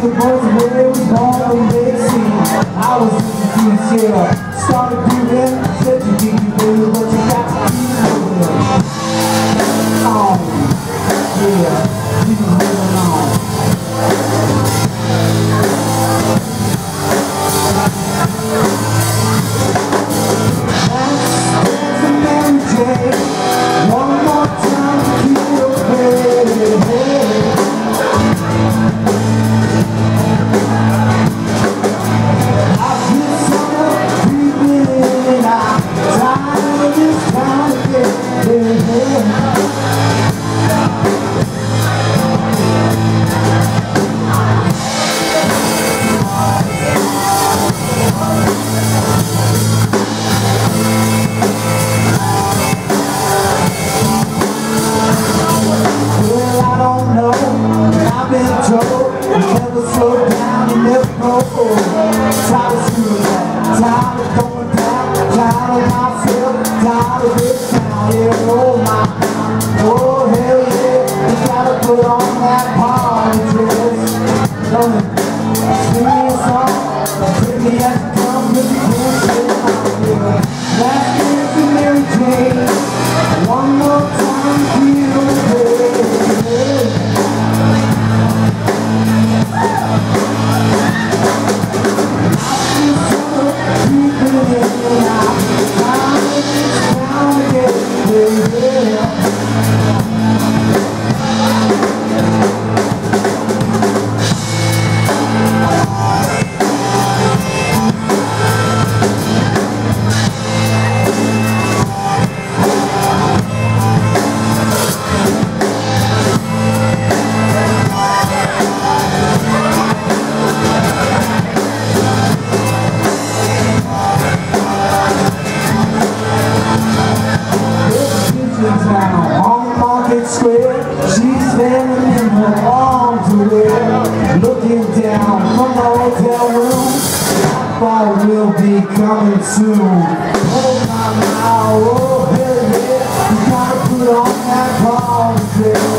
the most hilarious part of their scene. I was sincere, started grieving, said you think you baby, but you got to be real. Oh, yeah, you moving on. That's, that's a man, day. Tired of tired of myself, tired of this town. Yeah, oh my, oh hell yeah, you gotta put on that party dress. Market Square. She's standing in her underwear, looking down from the hotel room. Fall will be coming soon. Oh my my, oh hell yeah, you gotta put on that party